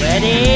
Ready?